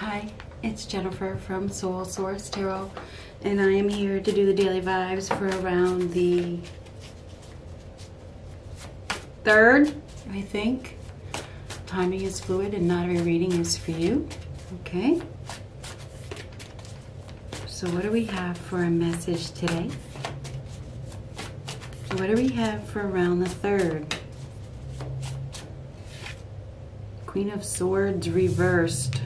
Hi, it's Jennifer from Soul Source Tarot, and I am here to do the daily vibes for around the third, I think. Timing is fluid and not every reading is for you. Okay. So, what do we have for a message today? What do we have for around the third? Queen of Swords reversed.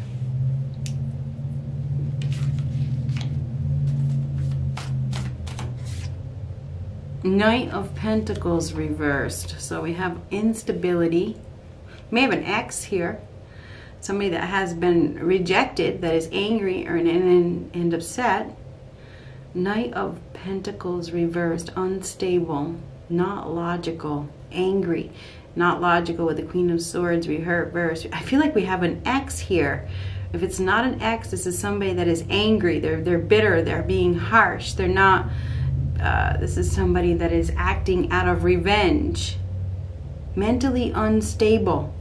Knight of Pentacles reversed. So we have instability. may have an X here. Somebody that has been rejected, that is angry or and, and, and upset. Knight of Pentacles reversed, unstable, not logical, angry, not logical with the Queen of Swords reversed. I feel like we have an X here. If it's not an X, this is somebody that is angry. They're they're bitter. They're being harsh. They're not uh, this is somebody that is acting out of revenge, mentally unstable.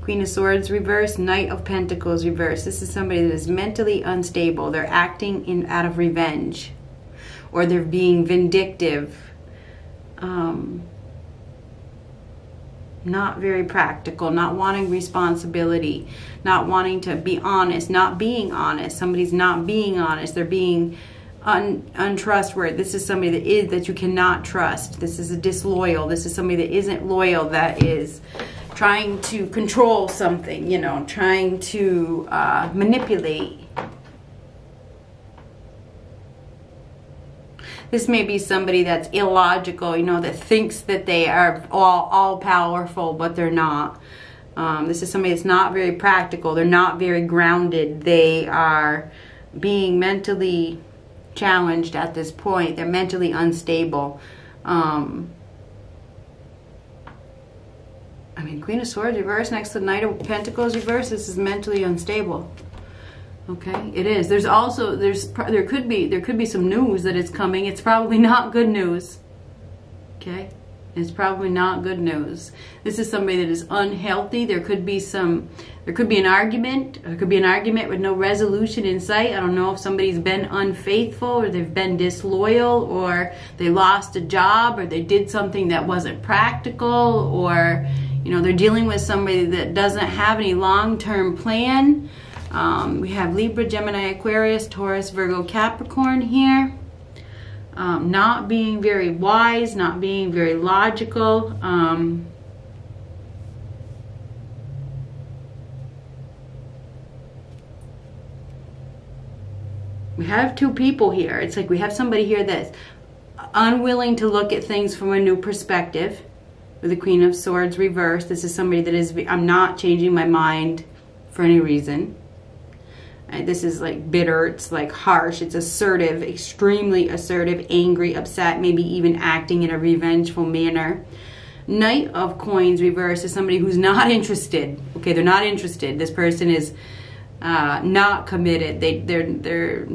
Queen of Swords reverse, Knight of Pentacles reverse. This is somebody that is mentally unstable. They're acting in out of revenge, or they're being vindictive. Um, not very practical, not wanting responsibility, not wanting to be honest, not being honest. Somebody's not being honest. They're being un, untrustworthy. This is somebody that is that you cannot trust. This is a disloyal. This is somebody that isn't loyal. That is trying to control something. You know, trying to uh, manipulate. This may be somebody that's illogical. You know, that thinks that they are all all powerful, but they're not. Um, this is somebody that's not very practical. They're not very grounded. They are being mentally challenged at this point. They're mentally unstable. Um, I mean, Queen of Swords reverse next to Knight of Pentacles reverse. This is mentally unstable. Okay, it is. There's also there's there could be there could be some news that is coming. It's probably not good news. Okay. It's probably not good news. This is somebody that is unhealthy. There could be some, there could be an argument. There could be an argument with no resolution in sight. I don't know if somebody's been unfaithful or they've been disloyal or they lost a job or they did something that wasn't practical or, you know, they're dealing with somebody that doesn't have any long-term plan. Um, we have Libra, Gemini, Aquarius, Taurus, Virgo, Capricorn here um, not being very wise, not being very logical. Um, we have two people here. It's like we have somebody here that's unwilling to look at things from a new perspective with the Queen of Swords reversed. This is somebody that is, I'm not changing my mind for any reason. This is like bitter, it's like harsh, it's assertive, extremely assertive, angry, upset, maybe even acting in a revengeful manner. Knight of Coins reverse is somebody who's not interested. Okay, they're not interested. This person is uh, not committed. They they're they're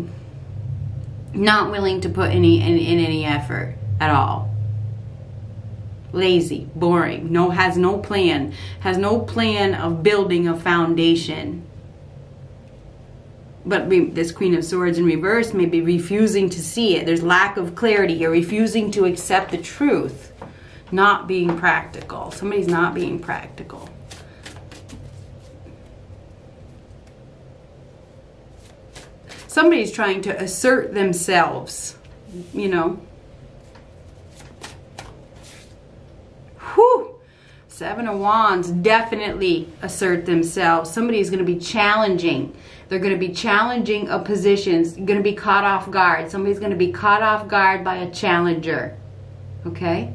not willing to put any in, in any effort at all. Lazy, boring, no has no plan, has no plan of building a foundation but this Queen of Swords in reverse may be refusing to see it. There's lack of clarity here, refusing to accept the truth, not being practical. Somebody's not being practical. Somebody's trying to assert themselves, you know. Whew! Seven of Wands definitely assert themselves. Somebody is going to be challenging they're going to be challenging a position. Going to be caught off guard. Somebody's going to be caught off guard by a challenger. Okay?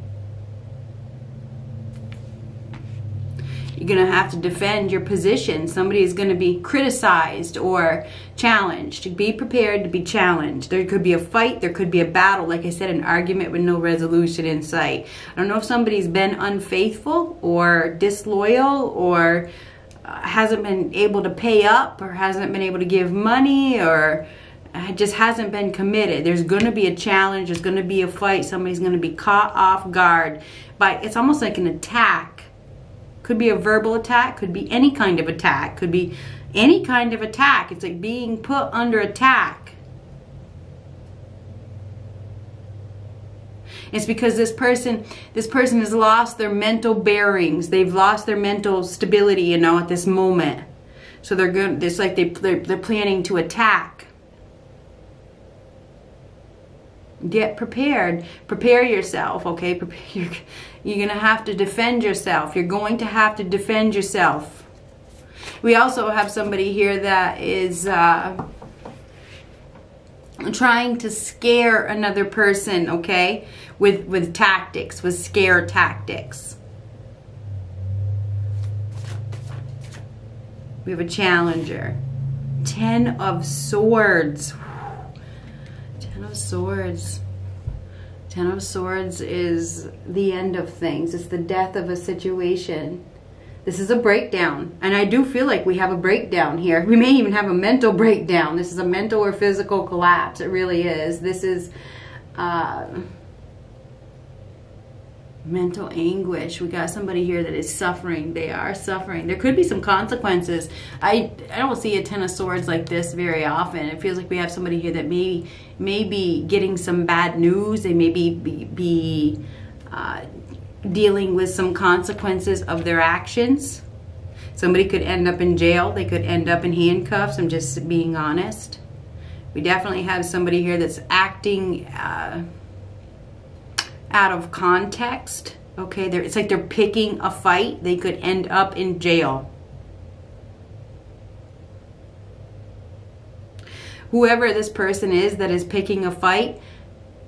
You're going to have to defend your position. Somebody is going to be criticized or challenged. Be prepared to be challenged. There could be a fight. There could be a battle. Like I said, an argument with no resolution in sight. I don't know if somebody's been unfaithful or disloyal or uh, hasn't been able to pay up or hasn't been able to give money or uh, just hasn't been committed. There's going to be a challenge. There's going to be a fight. Somebody's going to be caught off guard by, it's almost like an attack Could be a verbal attack, could be any kind of attack, could be any kind of attack. It's like being put under attack. It's because this person, this person has lost their mental bearings. They've lost their mental stability, you know, at this moment. So they're good. It's like they they're, they're planning to attack. Get prepared. Prepare yourself. Okay, Prepare, you're, you're gonna have to defend yourself. You're going to have to defend yourself. We also have somebody here that is. Uh, trying to scare another person, okay? With with tactics, with scare tactics. We have a challenger. 10 of swords. 10 of swords. Ten of Swords is the end of things. It's the death of a situation. This is a breakdown. And I do feel like we have a breakdown here. We may even have a mental breakdown. This is a mental or physical collapse. It really is. This is uh, mental anguish. We got somebody here that is suffering. They are suffering. There could be some consequences. I, I don't see a Ten of Swords like this very often. It feels like we have somebody here that may, may be getting some bad news. They may be, be, be uh, dealing with some consequences of their actions. Somebody could end up in jail. They could end up in handcuffs. I'm just being honest. We definitely have somebody here that's acting uh, out of context. Okay, they're, it's like they're picking a fight. They could end up in jail. Whoever this person is that is picking a fight,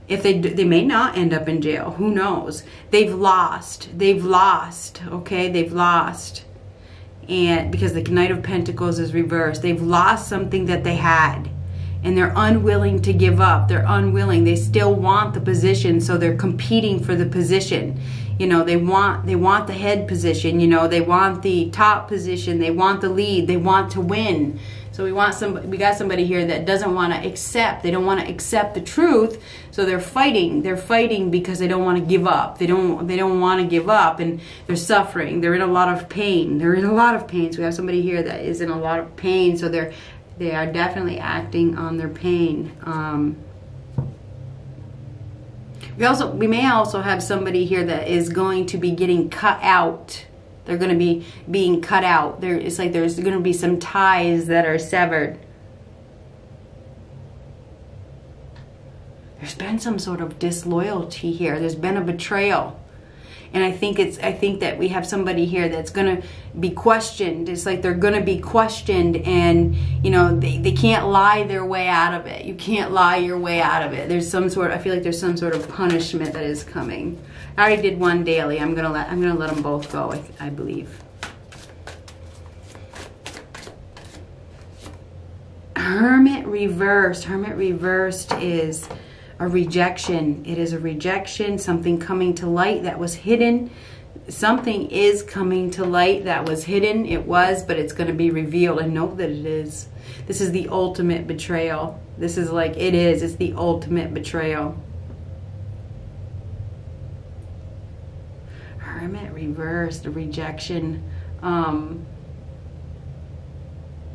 if they they may not end up in jail. Who knows? They've lost. They've lost okay? They've lost. And because the knight of pentacles is reversed. They've lost something that they had and they're unwilling to give up they're unwilling they still want the position so they're competing for the position you know they want they want the head position you know they want the top position they want the lead they want to win so we want some we got somebody here that doesn't want to accept. They don't want to accept the truth. So they're fighting. They're fighting because they don't want to give up. They don't they don't want to give up and they're suffering. They're in a lot of pain. They're in a lot of pain. So we have somebody here that is in a lot of pain. So they're they are definitely acting on their pain. Um, we also we may also have somebody here that is going to be getting cut out they're going to be being cut out. There, it's like there's going to be some ties that are severed. There's been some sort of disloyalty here. There's been a betrayal. And I think it's I think that we have somebody here that's going to be questioned. It's like they're going to be questioned and you know they, they can't lie their way out of it. You can't lie your way out of it. There's some sort I feel like there's some sort of punishment that is coming. I already did one daily. I'm gonna let I'm gonna let them both go. I, I believe. Hermit reversed. Hermit reversed is a rejection. It is a rejection. Something coming to light that was hidden. Something is coming to light that was hidden. It was, but it's going to be revealed. And know that it is. This is the ultimate betrayal. This is like it is. It's the ultimate betrayal. hermit reversed, rejection. Um,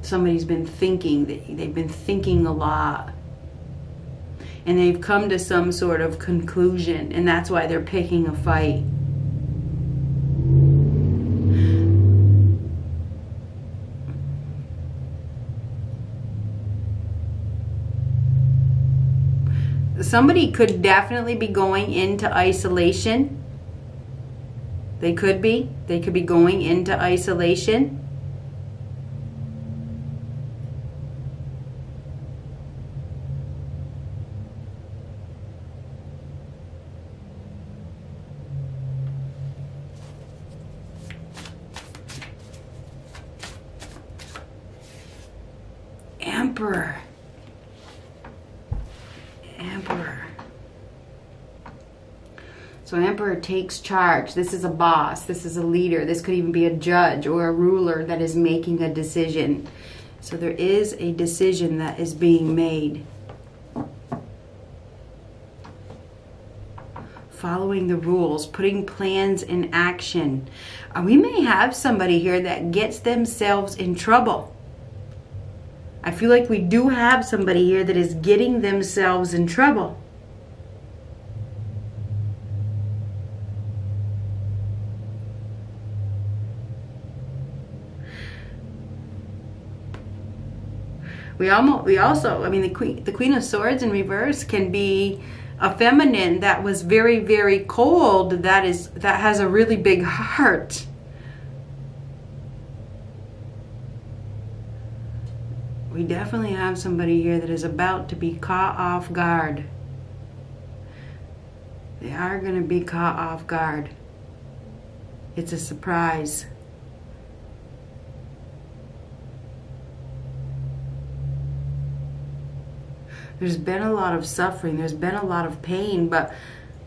somebody's been thinking, they've been thinking a lot. And they've come to some sort of conclusion, and that's why they're picking a fight. Somebody could definitely be going into isolation they could be. They could be going into isolation. Emperor. So emperor takes charge. This is a boss. This is a leader. This could even be a judge or a ruler that is making a decision. So there is a decision that is being made. following the rules, putting plans in action. Uh, we may have somebody here that gets themselves in trouble. I feel like we do have somebody here that is getting themselves in trouble. We almost we also I mean the queen the queen of swords in reverse can be a feminine that was very very cold that is that has a really big heart. We definitely have somebody here that is about to be caught off guard. They are going to be caught off guard. It's a surprise. there's been a lot of suffering, there's been a lot of pain, but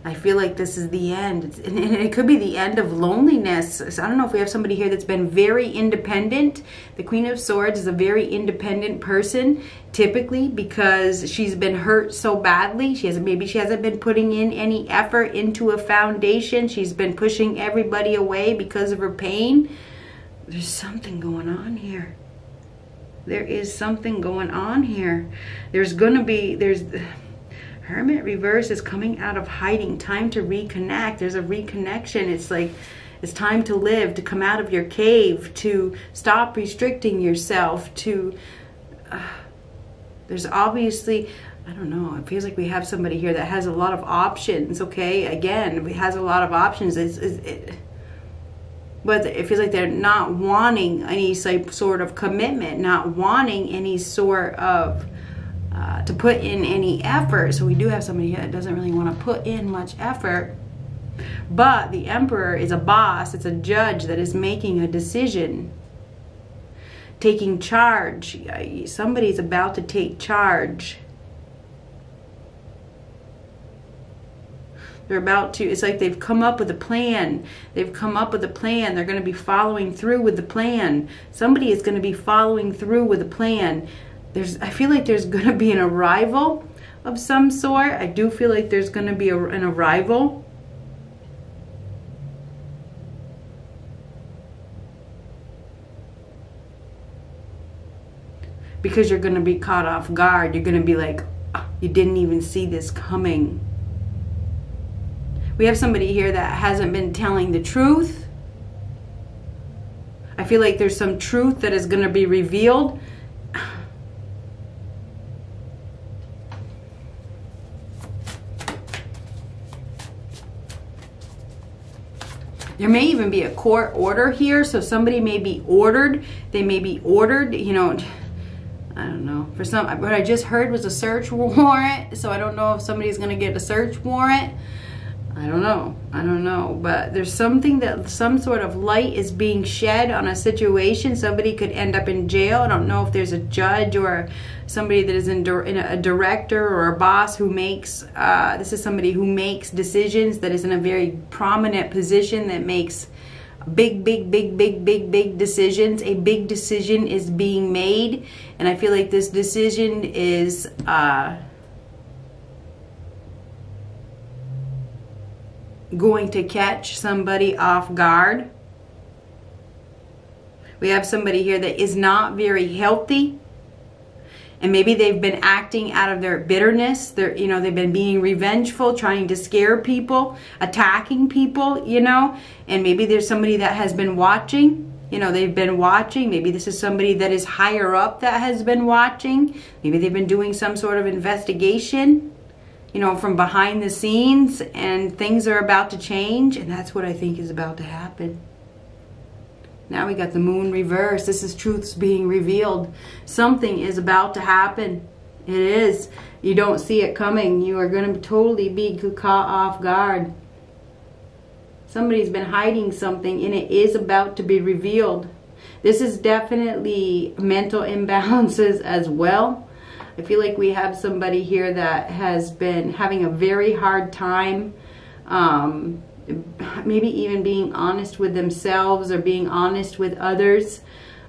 I feel like this is the end. And it could be the end of loneliness. So I don't know if we have somebody here that's been very independent. The Queen of Swords is a very independent person, typically because she's been hurt so badly. She hasn't maybe she hasn't been putting in any effort into a foundation. She's been pushing everybody away because of her pain. There's something going on here there is something going on here. There's gonna be, there's, Hermit reverse is coming out of hiding. Time to reconnect. There's a reconnection. It's like, it's time to live, to come out of your cave, to stop restricting yourself, to, uh, there's obviously, I don't know, it feels like we have somebody here that has a lot of options, okay? Again, has a lot of options. It's, it's it, but it feels like they're not wanting any sort of commitment, not wanting any sort of uh, to put in any effort. So we do have somebody here that doesn't really want to put in much effort. But the emperor is a boss, it's a judge that is making a decision, taking charge. Somebody's about to take charge. They're about to, it's like they've come up with a plan. They've come up with a plan. They're going to be following through with the plan. Somebody is going to be following through with a plan. There's, I feel like there's going to be an arrival of some sort. I do feel like there's going to be a, an arrival. Because you're going to be caught off guard. You're going to be like, oh, you didn't even see this coming we have somebody here that hasn't been telling the truth. I feel like there's some truth that is going to be revealed. There may even be a court order here, so somebody may be ordered. They may be ordered, you know, I don't know. For some, what I just heard was a search warrant, so I don't know if somebody's going to get a search warrant. I don't know. I don't know. But there's something that some sort of light is being shed on a situation. Somebody could end up in jail. I don't know if there's a judge or somebody that is in, a director or a boss who makes, uh, this is somebody who makes decisions that is in a very prominent position that makes big, big, big, big, big, big decisions. A big decision is being made. And I feel like this decision is, uh, going to catch somebody off guard. We have somebody here that is not very healthy. And maybe they've been acting out of their bitterness. They're, you know, they've been being revengeful, trying to scare people, attacking people, you know. And maybe there's somebody that has been watching. You know, they've been watching. Maybe this is somebody that is higher up that has been watching. Maybe they've been doing some sort of investigation you know, from behind the scenes and things are about to change and that's what I think is about to happen. Now we got the moon reverse. This is truths being revealed. Something is about to happen. It is. You don't see it coming. You are going to totally be caught off guard. Somebody's been hiding something and it is about to be revealed. This is definitely mental imbalances as well. I feel like we have somebody here that has been having a very hard time um, maybe even being honest with themselves or being honest with others.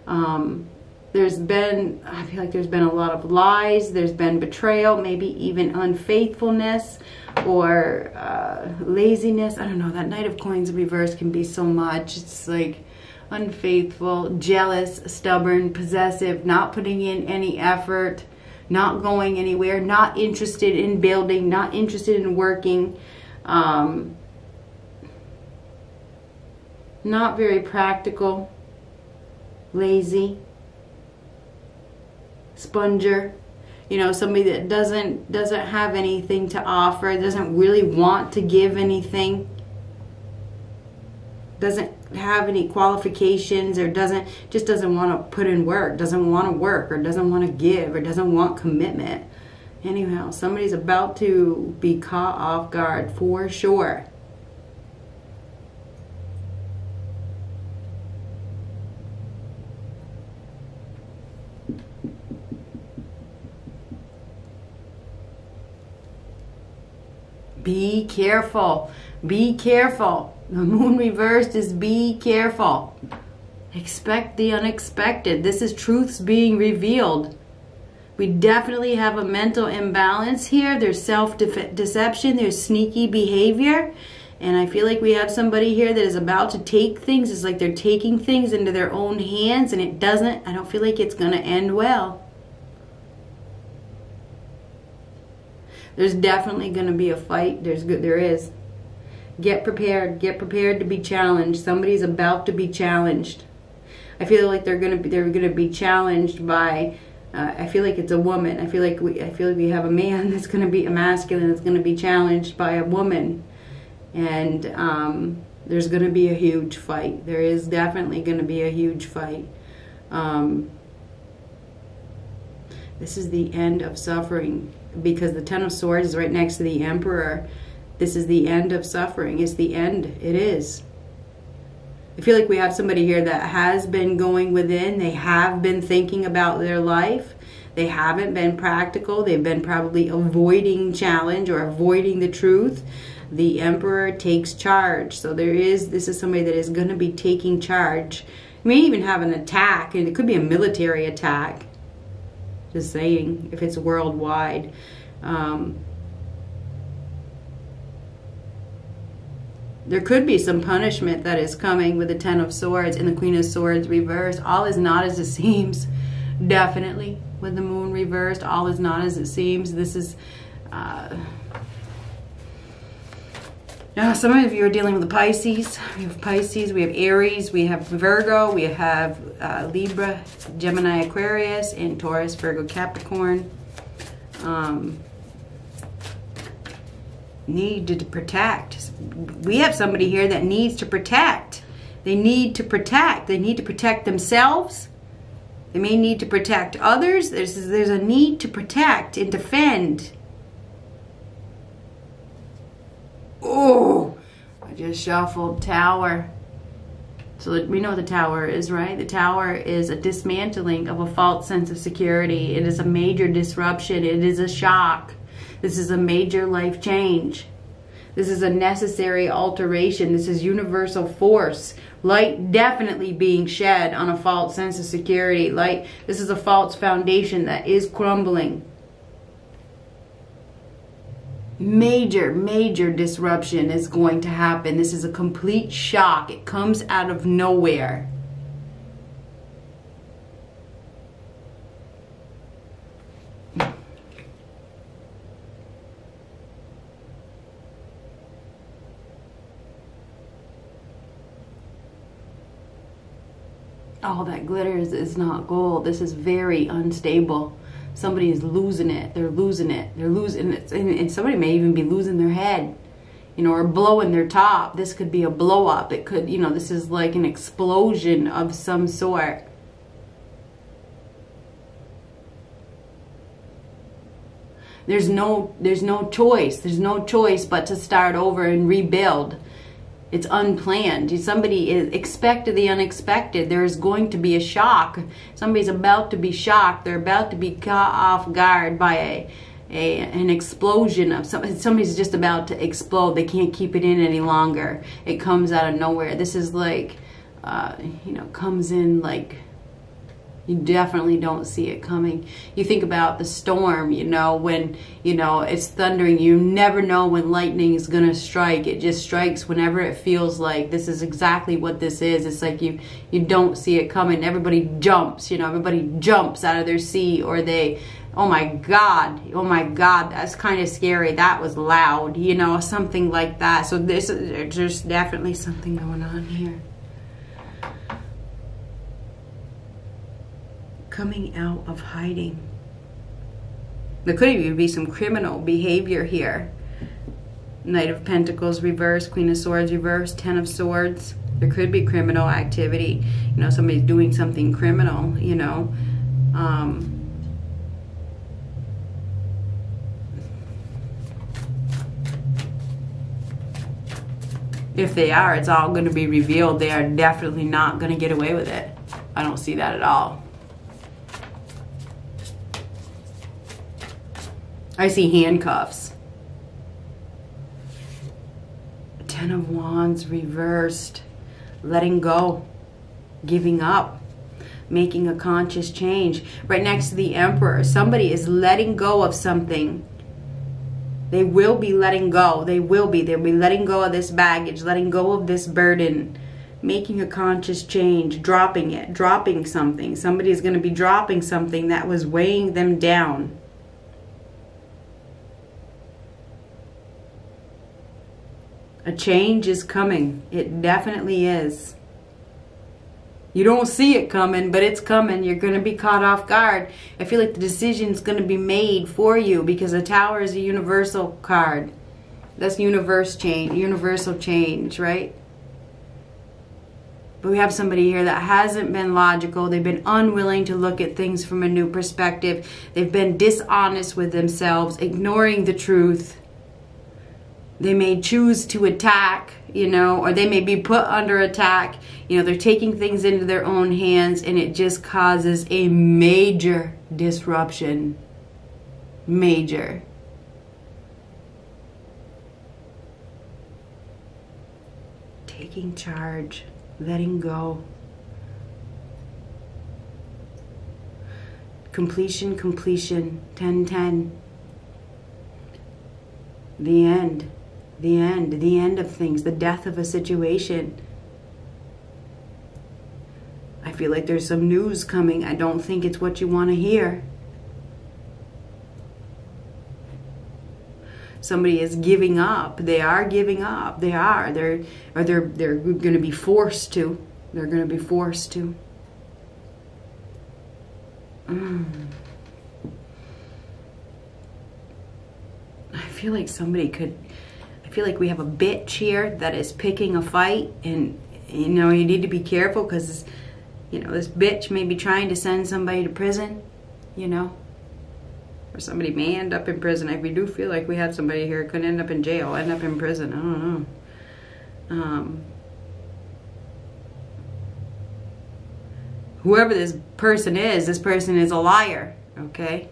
Um, there's been, I feel like there's been a lot of lies, there's been betrayal, maybe even unfaithfulness. or uh, laziness. I don't know. That Knight of Coins reverse can be so much. It's like unfaithful, jealous, stubborn, possessive, not putting in any effort, not going anywhere, not interested in building, not interested in working. Um, not very practical, lazy, sponger you know somebody that doesn't doesn't have anything to offer doesn't really want to give anything doesn't have any qualifications or doesn't just doesn't want to put in work doesn't want to work or doesn't want to give or doesn't want commitment. Anyhow somebody's about to be caught off guard for sure Be careful. Be careful. The moon reversed is be careful. Expect the unexpected. This is truths being revealed. We definitely have a mental imbalance here. There's self deception, there's sneaky behavior. And I feel like we have somebody here that is about to take things. It's like they're taking things into their own hands, and it doesn't, I don't feel like it's going to end well. There's definitely going to be a fight. There's good. There is. Get prepared. Get prepared to be challenged. Somebody's about to be challenged. I feel like they're gonna be. They're gonna be challenged by. Uh, I feel like it's a woman. I feel like we. I feel like we have a man that's gonna be a masculine that's gonna be challenged by a woman, and um, there's gonna be a huge fight. There is definitely gonna be a huge fight. Um, this is the end of suffering because the Ten of Swords is right next to the Emperor. This is the end of suffering. It's the end. It is. I feel like we have somebody here that has been going within. They have been thinking about their life. They haven't been practical. They've been probably avoiding challenge or avoiding the truth. The Emperor takes charge. So there is, this is somebody that is going to be taking charge. You may even have an attack, and it could be a military attack just saying, if it's worldwide. Um, there could be some punishment that is coming with the Ten of Swords and the Queen of Swords reversed. All is not as it seems. Definitely. With the Moon reversed, all is not as it seems. This is... Uh, now, some of you are dealing with the Pisces. We have Pisces, we have Aries, we have Virgo, we have uh, Libra, Gemini, Aquarius, and Taurus, Virgo, Capricorn. Um, need to protect. We have somebody here that needs to protect. They need to protect. They need to protect themselves. They may need to protect others. There's, there's a need to protect and defend. Oh, I just shuffled tower. So we know the tower is, right? The tower is a dismantling of a false sense of security. It is a major disruption. It is a shock. This is a major life change. This is a necessary alteration. This is universal force. Light definitely being shed on a false sense of security. Light, this is a false foundation that is crumbling major, major disruption is going to happen. This is a complete shock. It comes out of nowhere. All that glitters is not gold. This is very unstable somebody is losing it. They're losing it. They're losing it. And, and somebody may even be losing their head, you know, or blowing their top. This could be a blow up. It could, you know, this is like an explosion of some sort. There's no, there's no choice. There's no choice but to start over and rebuild it's unplanned. Somebody is expected the unexpected. There is going to be a shock. Somebody's about to be shocked. They're about to be caught off guard by a, a an explosion of some, somebody's just about to explode. They can't keep it in any longer. It comes out of nowhere. This is like, uh, you know, comes in like You definitely don't see it coming. You think about the storm, you know, when, you know, it's thundering, you never know when lightning is going to strike. It just strikes whenever it feels like this is exactly what this is. It's like you you don't see it coming. Everybody jumps, you know, everybody jumps out of their seat or they oh my god oh my god that's kind of scary that was loud you know something like that so this there's definitely something going on here coming out of hiding there could even be some criminal behavior here knight of pentacles reverse queen of swords reverse ten of swords there could be criminal activity you know somebody's doing something criminal you know um, if they are, it's all going to be revealed. They are definitely not going to get away with it. I don't see that at all. I see handcuffs. Ten of Wands reversed. Letting go. Giving up. Making a conscious change. Right next to the Emperor. Somebody is letting go of something they will be letting go. They will be. They'll be letting go of this baggage, letting go of this burden, making a conscious change, dropping it, dropping something. Somebody is going to be dropping something that was weighing them down. A change is coming. It definitely is. You don't see it coming, but it's coming. You're going to be caught off guard. I feel like the decision's going to be made for you because the tower is a universal card. That's universe change, universal change, right? But we have somebody here that hasn't been logical. They've been unwilling to look at things from a new perspective. They've been dishonest with themselves, ignoring the truth. They may choose to attack, you know, or they may be put under attack you know, they're taking things into their own hands and it just causes a major disruption. Major. Taking charge, letting go. Completion, completion, 10 10. The end, the end, the end of things, the death of a situation I feel like there's some news coming. I don't think it's what you want to hear. Somebody is giving up. They are giving up. They are. They're or they're they're going to be forced to. They're going to be forced to. Mm. I feel like somebody could I feel like we have a bitch here that is picking a fight and you know you need to be careful because you know, this bitch may be trying to send somebody to prison, you know, or somebody may end up in prison. If we do feel like we have somebody here could end up in jail, end up in prison. I don't know. Um, whoever this person is, this person is a liar, okay?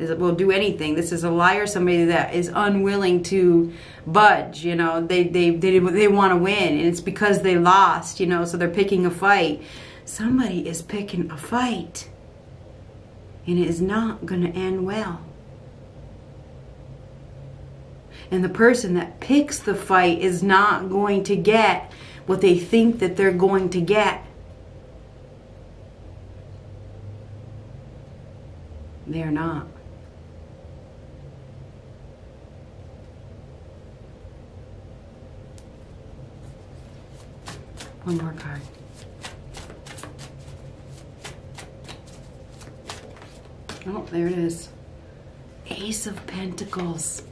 Is will do anything. This is a liar, somebody that is unwilling to budge, you know. They they they they want to win and it's because they lost, you know, so they're picking a fight somebody is picking a fight and it is not going to end well. And the person that picks the fight is not going to get what they think that they're going to get. They're not. One more card. Oh, there it is. Ace of Pentacles.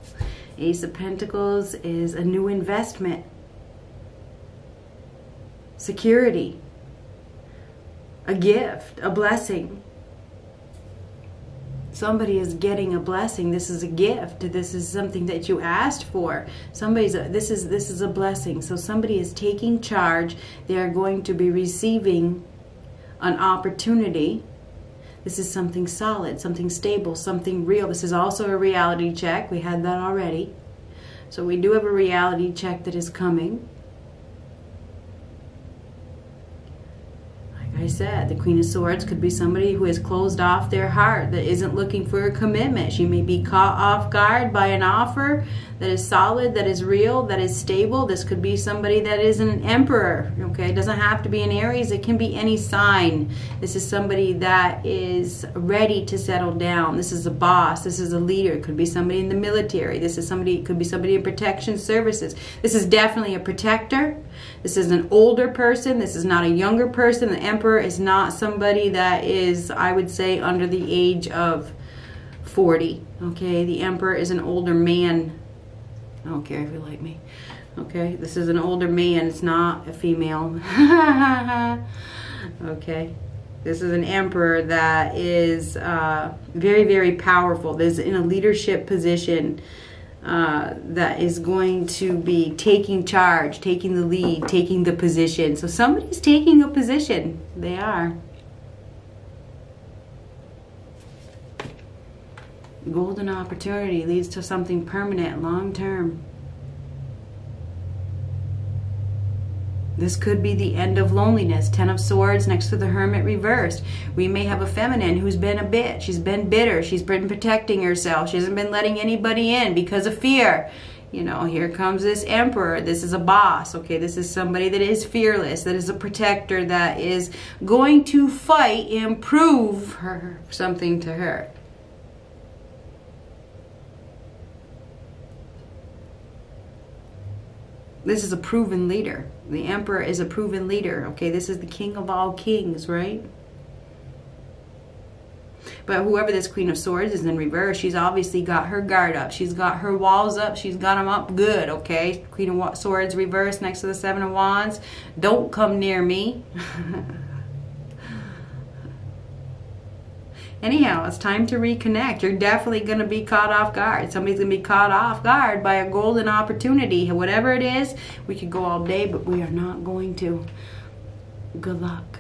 Ace of Pentacles is a new investment. Security. A gift, a blessing. Somebody is getting a blessing. This is a gift. This is something that you asked for. Somebody's a, this is this is a blessing. So somebody is taking charge. They are going to be receiving an opportunity this is something solid, something stable, something real. This is also a reality check. We had that already. So we do have a reality check that is coming. I said, the Queen of Swords could be somebody who has closed off their heart, that isn't looking for a commitment. She may be caught off guard by an offer that is solid, that is real, that is stable. This could be somebody that is an emperor, okay? It doesn't have to be an Aries. It can be any sign. This is somebody that is ready to settle down. This is a boss. This is a leader. It could be somebody in the military. This is somebody, could be somebody in protection services. This is definitely a protector. This is an older person. This is not a younger person. The emperor is not somebody that is, I would say, under the age of 40. Okay, the emperor is an older man I don't care if you like me. Okay, this is an older man. It's not a female. okay. This is an emperor that is uh, very, very powerful. There's in a leadership position uh, that is going to be taking charge, taking the lead, taking the position. So somebody's taking a position. They are. golden opportunity leads to something permanent, long term. This could be the end of loneliness. Ten of Swords next to the Hermit reversed. We may have a feminine who's been a bitch. She's been bitter. She's been protecting herself. She hasn't been letting anybody in because of fear. You know, here comes this Emperor. This is a boss. Okay, this is somebody that is fearless, that is a protector, that is going to fight and prove her something to her. This is a proven leader. The emperor is a proven leader. Okay, this is the king of all kings, right? But whoever this Queen of Swords is in reverse, she's obviously got her guard up. She's got her walls up. She's got them up good, okay? Queen of Swords reverse next to the Seven of Wands. Don't come near me. Anyhow, it's time to reconnect. You're definitely going to be caught off guard. Somebody's going to be caught off guard by a golden opportunity. Whatever it is, we could go all day, but we are not going to. Good luck.